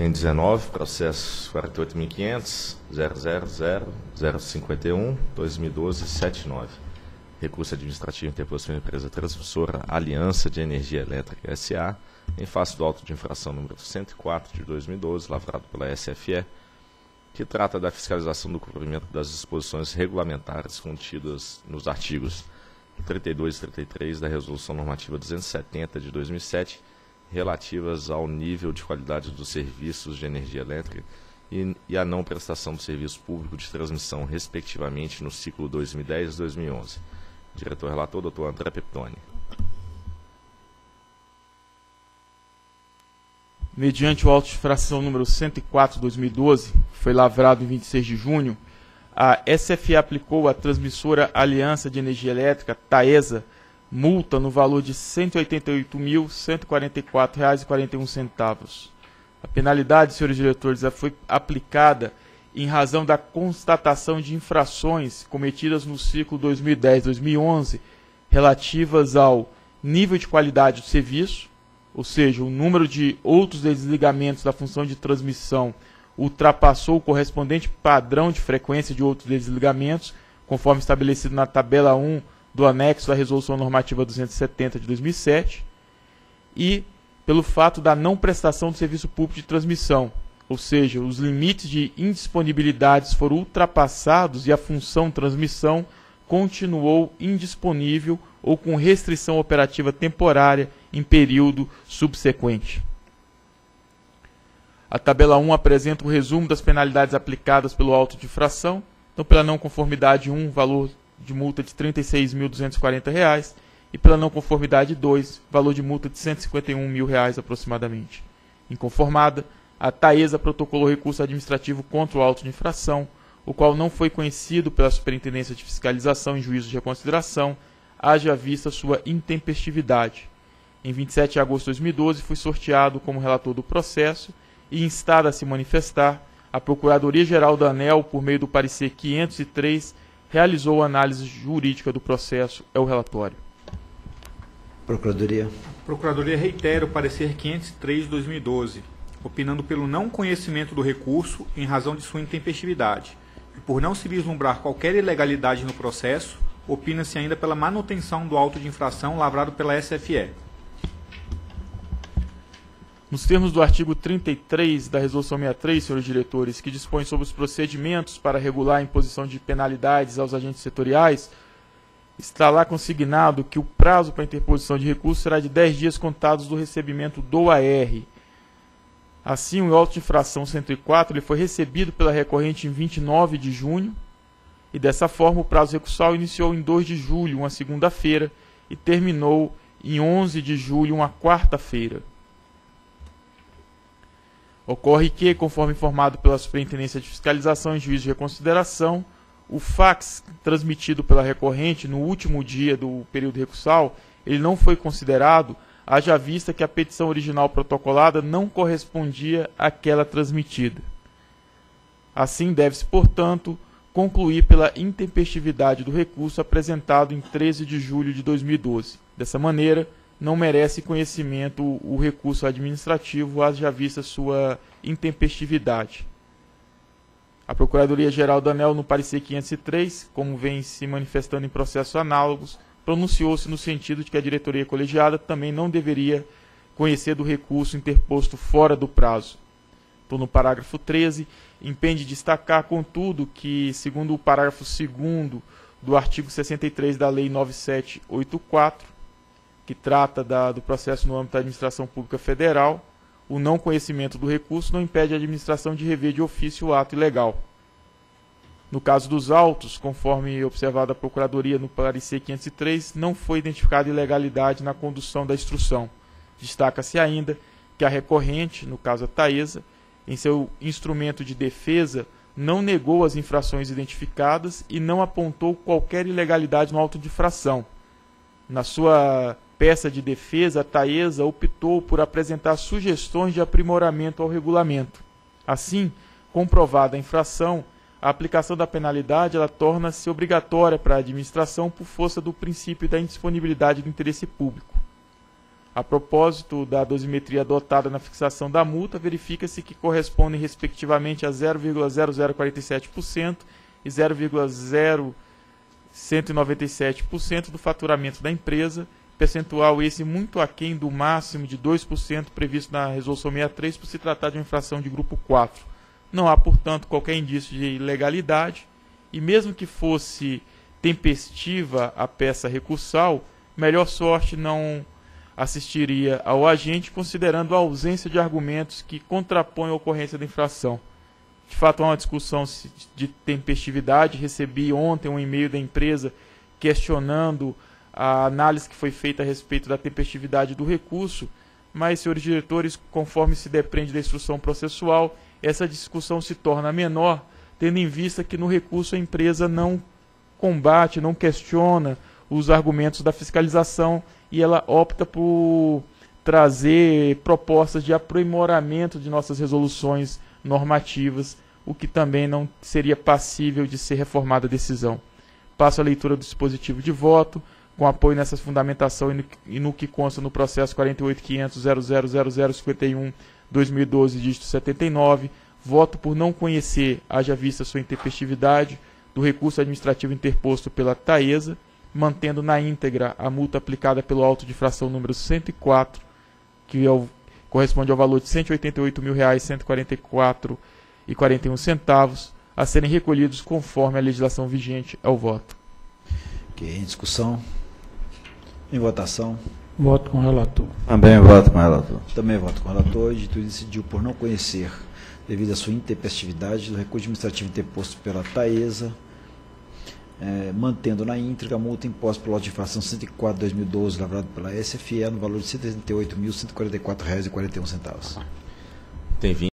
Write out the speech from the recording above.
Tem 19, processo 48.500.000.051, 2012, 79. Recurso administrativo interposto pela empresa transmissora Aliança de Energia Elétrica S.A., em face do auto de infração número 104 de 2012, lavrado pela SFE, que trata da fiscalização do cumprimento das disposições regulamentares contidas nos artigos 32 e 33 da Resolução Normativa 270 de 2007, relativas ao nível de qualidade dos serviços de energia elétrica e, e a não prestação do serviço público de transmissão, respectivamente, no ciclo 2010-2011. Diretor-relator, doutor André Peptoni. Mediante o auto de fração número 104-2012, que foi lavrado em 26 de junho, a SFE aplicou à transmissora Aliança de Energia Elétrica, TAESA, multa no valor de R$ 188.144,41. A penalidade, senhores diretores, foi aplicada em razão da constatação de infrações cometidas no ciclo 2010-2011 relativas ao nível de qualidade do serviço, ou seja, o número de outros desligamentos da função de transmissão ultrapassou o correspondente padrão de frequência de outros desligamentos, conforme estabelecido na tabela 1 do anexo à Resolução Normativa 270 de 2007, e pelo fato da não prestação do serviço público de transmissão, ou seja, os limites de indisponibilidades foram ultrapassados e a função transmissão continuou indisponível ou com restrição operativa temporária em período subsequente. A tabela 1 apresenta o um resumo das penalidades aplicadas pelo auto de infração. Então, pela não conformidade 1, valor de multa de R$ 36.240 e pela não conformidade 2, valor de multa de 151 mil reais aproximadamente. Inconformada, a Taesa protocolou recurso administrativo contra o auto de infração, o qual não foi conhecido pela Superintendência de Fiscalização em juízo de reconsideração, haja vista sua intempestividade. Em 27 de agosto de 2012, fui sorteado como relator do processo e instada a se manifestar, a Procuradoria-Geral da ANEL, por meio do parecer 503, realizou a análise jurídica do processo. É o relatório. Procuradoria. Procuradoria reitera o parecer 503 de 2012, opinando pelo não conhecimento do recurso em razão de sua intempestividade. E por não se vislumbrar qualquer ilegalidade no processo, opina-se ainda pela manutenção do auto de infração lavrado pela SFE. Nos termos do artigo 33 da Resolução 63, senhores diretores, que dispõe sobre os procedimentos para regular a imposição de penalidades aos agentes setoriais, está lá consignado que o prazo para interposição de recurso será de 10 dias contados do recebimento do AR. Assim, o auto de infração 104 ele foi recebido pela recorrente em 29 de junho, e dessa forma o prazo recursal iniciou em 2 de julho, uma segunda-feira, e terminou em 11 de julho, uma quarta-feira. Ocorre que, conforme informado pela Superintendência de Fiscalização e Juízo de Reconsideração, o fax transmitido pela recorrente no último dia do período recursal, ele não foi considerado, haja vista que a petição original protocolada não correspondia àquela transmitida. Assim, deve-se, portanto, concluir pela intempestividade do recurso apresentado em 13 de julho de 2012. Dessa maneira, não merece conhecimento o recurso administrativo, haja vista sua intempestividade. A Procuradoria-Geral da ANEL, no parecer 503, como vem se manifestando em processos análogos, pronunciou-se no sentido de que a diretoria colegiada também não deveria conhecer do recurso interposto fora do prazo. Então, no parágrafo 13, impende destacar, contudo, que, segundo o parágrafo 2 do artigo 63 da Lei 9784, que trata da, do processo no âmbito da administração pública federal, o não conhecimento do recurso não impede a administração de rever de ofício o ato ilegal. No caso dos autos, conforme observado a Procuradoria no parecer 503, não foi identificada ilegalidade na condução da instrução. Destaca-se ainda que a recorrente, no caso a Taesa, em seu instrumento de defesa, não negou as infrações identificadas e não apontou qualquer ilegalidade no auto de infração. Na sua peça de defesa, Taesa optou por apresentar sugestões de aprimoramento ao regulamento. Assim, comprovada a infração, a aplicação da penalidade ela torna-se obrigatória para a administração por força do princípio da indisponibilidade do interesse público. A propósito da dosimetria adotada na fixação da multa, verifica-se que correspondem respectivamente a 0,0047% e 0,0197% do faturamento da empresa, percentual esse muito aquém do máximo de 2% previsto na Resolução 63 por se tratar de uma infração de grupo 4. Não há, portanto, qualquer indício de ilegalidade e mesmo que fosse tempestiva a peça recursal, melhor sorte não assistiria ao agente, considerando a ausência de argumentos que contrapõem a ocorrência da infração. De fato, há uma discussão de tempestividade. Recebi ontem um e-mail da empresa questionando a análise que foi feita a respeito da tempestividade do recurso, mas, senhores diretores, conforme se depende da instrução processual, essa discussão se torna menor, tendo em vista que no recurso a empresa não combate, não questiona os argumentos da fiscalização e ela opta por trazer propostas de aprimoramento de nossas resoluções normativas, o que também não seria passível de ser reformada a decisão. Passo a leitura do dispositivo de voto, com apoio nessa fundamentação e no, que consta no processo 48.500.000051-2012, dígito 79, voto por não conhecer, haja vista sua intempestividade, do recurso administrativo interposto pela Taesa, mantendo na íntegra a multa aplicada pelo auto de infração número 104, que é o, corresponde ao valor de R$ 188.144,41 centavos, a serem recolhidos conforme a legislação vigente ao voto. Ok, em discussão. Em votação. Voto com o relator. Também voto com o relator. Também voto com o relator. Dito decidiu por não conhecer, devido à sua intempestividade, do recurso administrativo interposto pela Taesa, é, mantendo na íntegra a multa imposta pelo auto de infração 104-2012, lavrado pela SFE, no valor de R$ 188.144,41. Tem 20